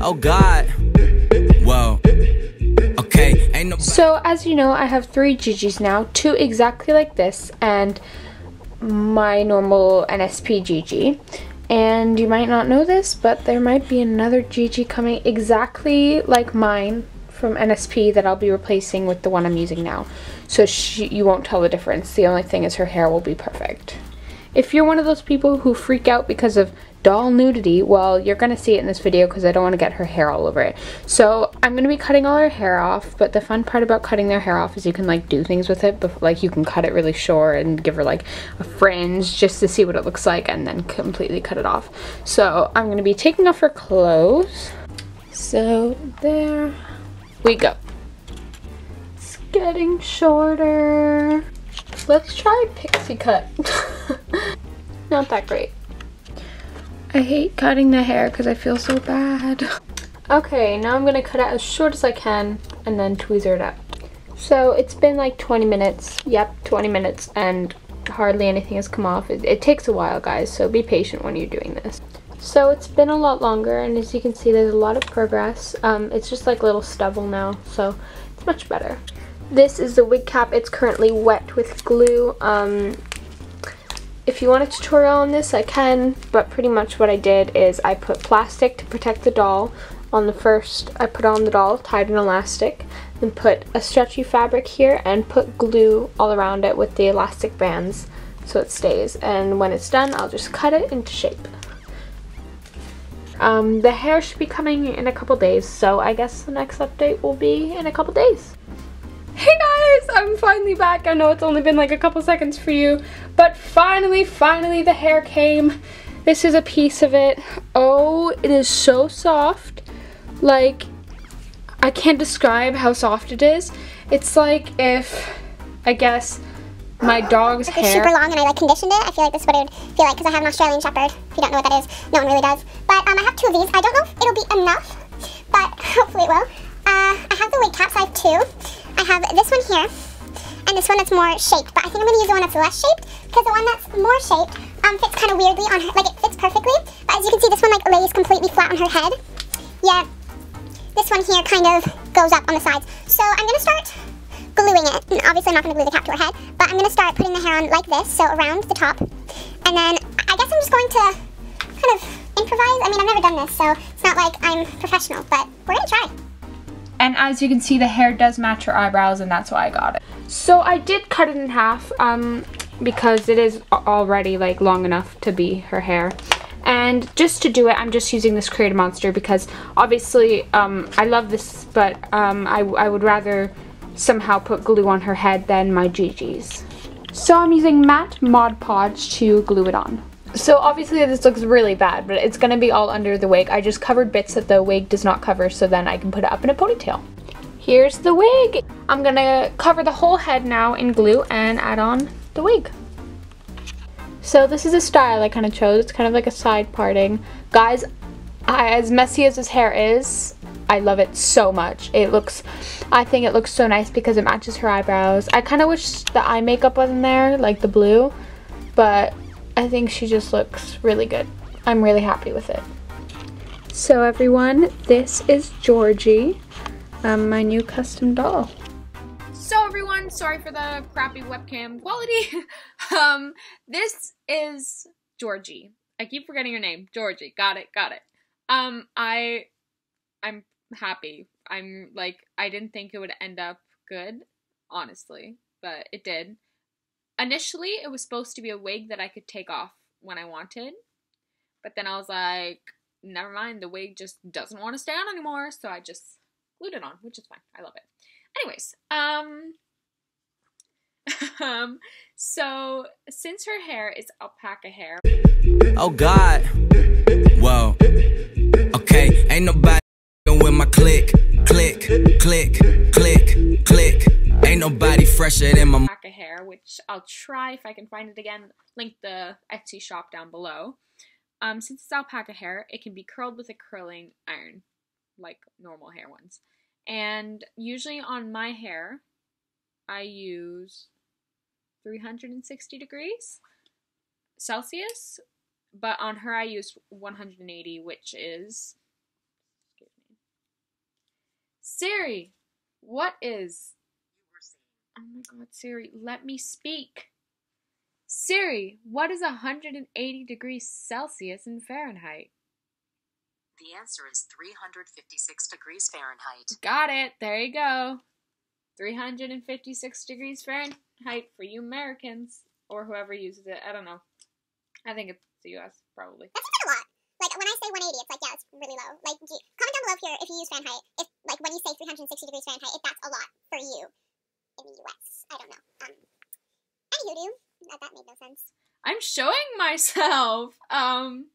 Oh God. Whoa. Okay, ain't no. So as you know, I have three Gigi's now, two exactly like this, and my normal NSP Gigi. And you might not know this, but there might be another Gigi coming exactly like mine from NSP that I'll be replacing with the one I'm using now. So she, you won't tell the difference. The only thing is her hair will be perfect. If you're one of those people who freak out because of doll nudity, well, you're going to see it in this video because I don't want to get her hair all over it. So I'm going to be cutting all her hair off, but the fun part about cutting their hair off is you can like do things with it. But, like you can cut it really short and give her like a fringe just to see what it looks like and then completely cut it off. So I'm going to be taking off her clothes. So there we go. It's getting shorter. Let's try pixie cut. Not that great. I hate cutting the hair because I feel so bad. Okay, now I'm going to cut it as short as I can and then tweezer it up. So it's been like 20 minutes. Yep, 20 minutes and hardly anything has come off. It, it takes a while, guys, so be patient when you're doing this. So it's been a lot longer and as you can see there's a lot of progress. Um, it's just like little stubble now, so it's much better. This is the wig cap. It's currently wet with glue. Um, if you want a tutorial on this, I can, but pretty much what I did is I put plastic to protect the doll on the first, I put on the doll, tied an elastic, then put a stretchy fabric here and put glue all around it with the elastic bands so it stays. And when it's done, I'll just cut it into shape. Um, the hair should be coming in a couple days, so I guess the next update will be in a couple days. Hey guys, I'm finally back. I know it's only been like a couple seconds for you, but finally, finally the hair came. This is a piece of it. Oh, it is so soft. Like, I can't describe how soft it is. It's like if, I guess, my dog's It's hair. super long and I like conditioned it. I feel like this is what it would feel like because I have an Australian Shepherd. If you don't know what that is, no one really does. But um, I have two of these. I don't know if it'll be enough, but hopefully it will. This one that's more shaped. But I think I'm going to use the one that's less shaped because the one that's more shaped um, fits kind of weirdly on her. Like it fits perfectly. But as you can see, this one like lays completely flat on her head. Yeah, this one here kind of goes up on the sides. So I'm going to start gluing it. And obviously, I'm not going to glue the cap to her head, but I'm going to start putting the hair on like this, so around the top. And then I guess I'm just going to kind of improvise. I mean, I've never done this, so it's not like I'm professional, but we're going to try. And as you can see, the hair does match her eyebrows, and that's why I got it. So I did cut it in half um, because it is already like long enough to be her hair. And just to do it, I'm just using this Create a Monster because obviously um, I love this, but um, I, I would rather somehow put glue on her head than my Gigi's. So I'm using matte Mod Podge to glue it on. So obviously this looks really bad, but it's gonna be all under the wig. I just covered bits that the wig does not cover so then I can put it up in a ponytail. Here's the wig. I'm gonna cover the whole head now in glue and add on the wig. So this is a style I kind of chose. It's kind of like a side parting. Guys, I, as messy as his hair is, I love it so much. It looks, I think it looks so nice because it matches her eyebrows. I kind of wish the eye makeup wasn't there, like the blue, but I think she just looks really good. I'm really happy with it. So everyone, this is Georgie, um, my new custom doll. Everyone, sorry for the crappy webcam quality. um, this is Georgie. I keep forgetting your name. Georgie. Got it. Got it. Um, I, I'm happy. I'm like, I didn't think it would end up good, honestly, but it did. Initially, it was supposed to be a wig that I could take off when I wanted, but then I was like, never mind, the wig just doesn't want to stay on anymore, so I just glued it on, which is fine. I love it. Anyways, um, um, so since her hair is alpaca hair, Oh God. Whoa. Okay, ain't nobody with my click, click, click, click, click. Ain't nobody fresher than my alpaca hair, which I'll try if I can find it again. Link the Etsy shop down below. Um, since it's alpaca hair, it can be curled with a curling iron, like normal hair ones. And usually on my hair, I use 360 degrees Celsius, but on her I use 180, which is Siri, what is. Oh my god, Siri, let me speak. Siri, what is 180 degrees Celsius in Fahrenheit? The answer is 356 degrees Fahrenheit. Got it. There you go. 356 degrees Fahrenheit for you Americans or whoever uses it. I don't know. I think it's the US probably. That's a lot. Like when I say 180, it's like yeah, it's really low. Like you, comment down below if you if you use Fahrenheit. If like when you say 360 degrees Fahrenheit, if that's a lot for you in the US. I don't know. Um. Anywho, do that that made no sense. I'm showing myself. Um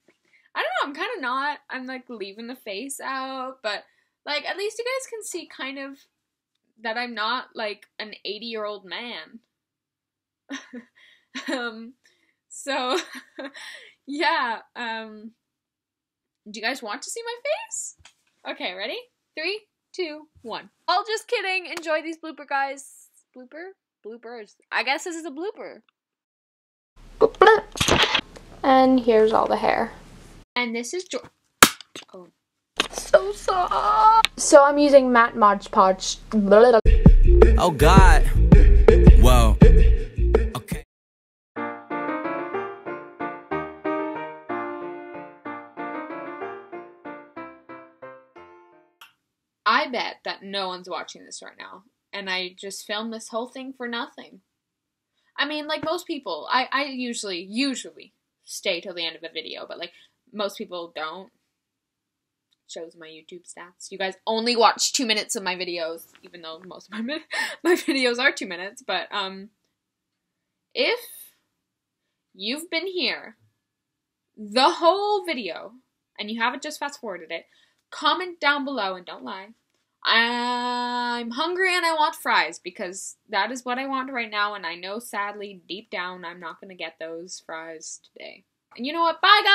I don't know, I'm kind of not. I'm like leaving the face out, but like at least you guys can see kind of that I'm not like an 80 year old man. um, so yeah. Um, do you guys want to see my face? Okay, ready? Three, two, one. All just kidding. Enjoy these blooper guys. Blooper? Bloopers. I guess this is a blooper. And here's all the hair. And this is jo- Oh. So soft. So I'm using matte Mod Podge. Oh God. Whoa. I bet that no one's watching this right now. And I just filmed this whole thing for nothing. I mean, like most people, I, I usually, usually stay till the end of a video, but like most people don't. Shows my YouTube stats. You guys only watch two minutes of my videos, even though most of my my videos are two minutes. But um, if you've been here the whole video and you haven't just fast forwarded it, comment down below and don't lie. I'm hungry and I want fries because that is what I want right now, and I know sadly deep down I'm not gonna get those fries today. And you know what? Bye guys!